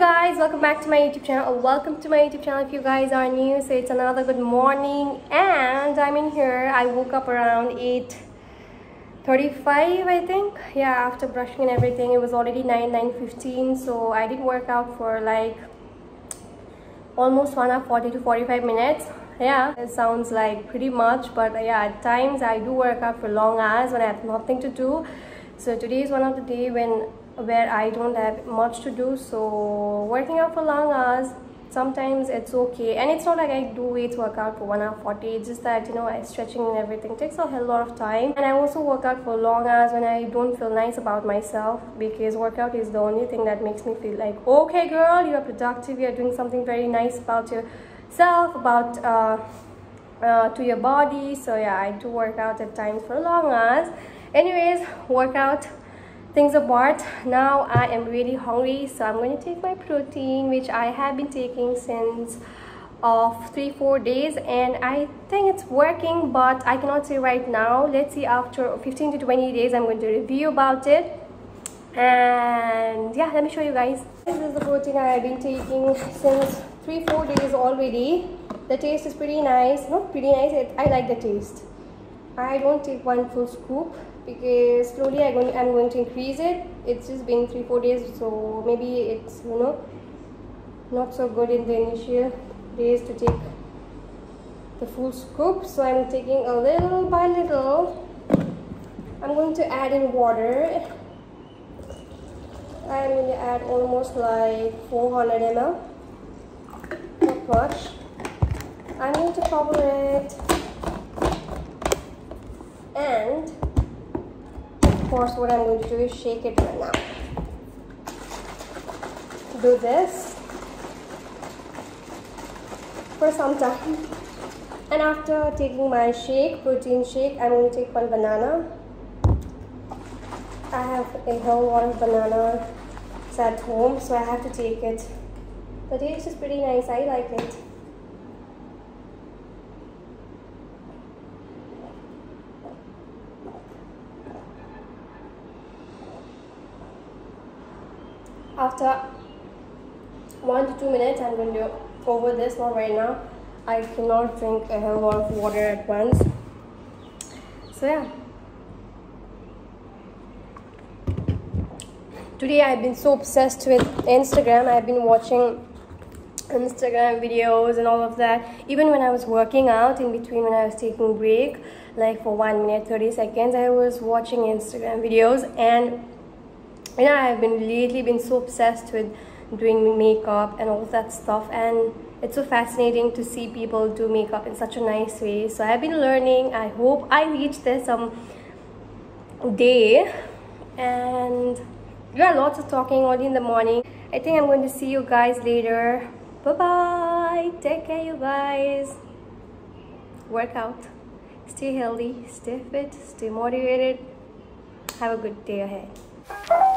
guys welcome back to my youtube channel. Or welcome to my youtube channel if you guys are new. So it's another good morning and i'm in here. I woke up around 8 35 i think. Yeah after brushing and everything it was already 9 9 15 so i did work out for like almost 1 hour 40 to 45 minutes. Yeah it sounds like pretty much but yeah at times i do work out for long hours when i have nothing to do. So today is one of the day when where I don't have much to do. So working out for long hours sometimes it's okay. And it's not like I do weights workout for 1 hour 40 it's just that you know I stretching and everything takes a hell lot of time. And I also work out for long hours when I don't feel nice about myself because workout is the only thing that makes me feel like okay girl you're productive. You're doing something very nice about yourself about uh, uh, to your body. So yeah I do work out at times for long hours. Anyways workout things apart. Now i am really hungry so i'm going to take my protein which i have been taking since of three four days and i think it's working but i cannot say right now. Let's see after 15 to 20 days i'm going to review about it. And yeah let me show you guys. This is the protein i have been taking since three four days already. The taste is pretty nice. Not pretty nice i like the taste. I don't take one full scoop because slowly I'm going, I'm going to increase it. It's just been three four days so maybe it's you know not so good in the initial days to take the full scoop. So I'm taking a little by little. I'm going to add in water. I'm going to add almost like 400 ml. Not much. I'm going to cover it. And course what I'm going to do is shake it right now. Do this for some time. And after taking my shake, protein shake, I'm going to take one banana. I have a whole lot of banana at home, so I have to take it. The taste is pretty nice, I like it. After one to two minutes i'm going to over this one right now. I cannot drink a hell lot of water at once. So yeah. Today i've been so obsessed with instagram. I've been watching instagram videos and all of that. Even when i was working out in between when i was taking break like for one minute 30 seconds i was watching instagram videos and know i've been lately been so obsessed with doing makeup and all that stuff. And it's so fascinating to see people do makeup in such a nice way. So i've been learning. I hope i reach there some um, day. And yeah lots of talking early in the morning. I think i'm going to see you guys later. Bye bye take care you guys. Work out. Stay healthy stay fit stay motivated. Have a good day ahead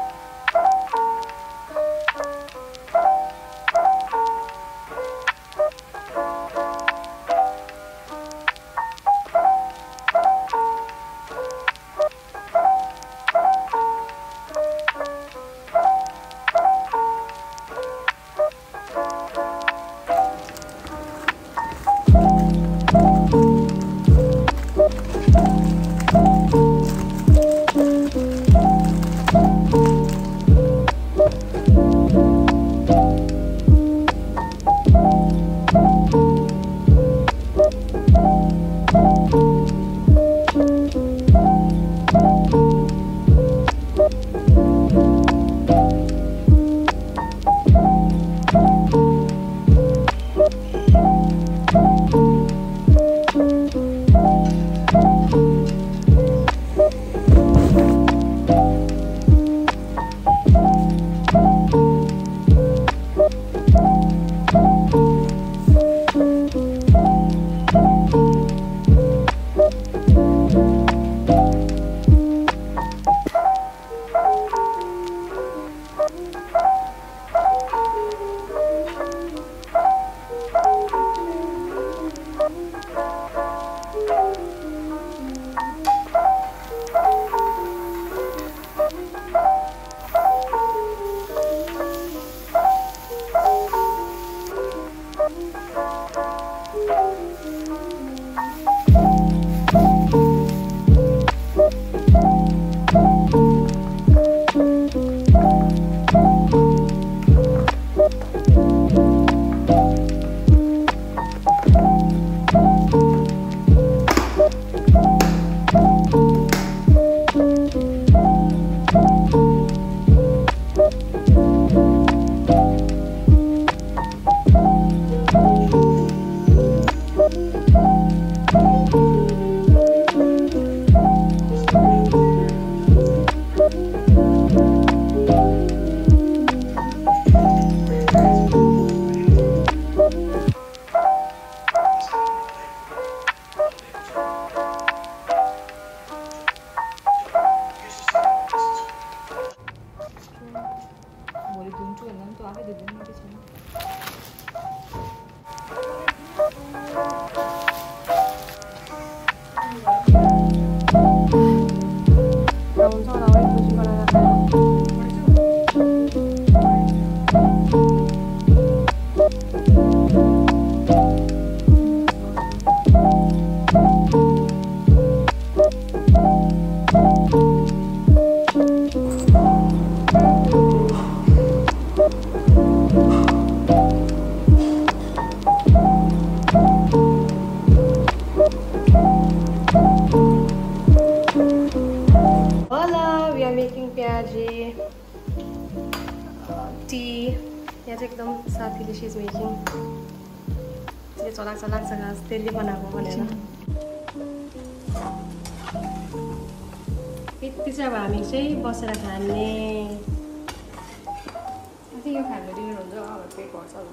tea. यहाँ चाहिँ एकदम साथीले सिज making त्यसले चलाएको छ लाग्छ घाँस त्यसले बनाएको भनेर यति चाहिँ अब हामी चाहिँ बसेर खाने यो खानु डिनर हुन्छ अब पे गर्छ होला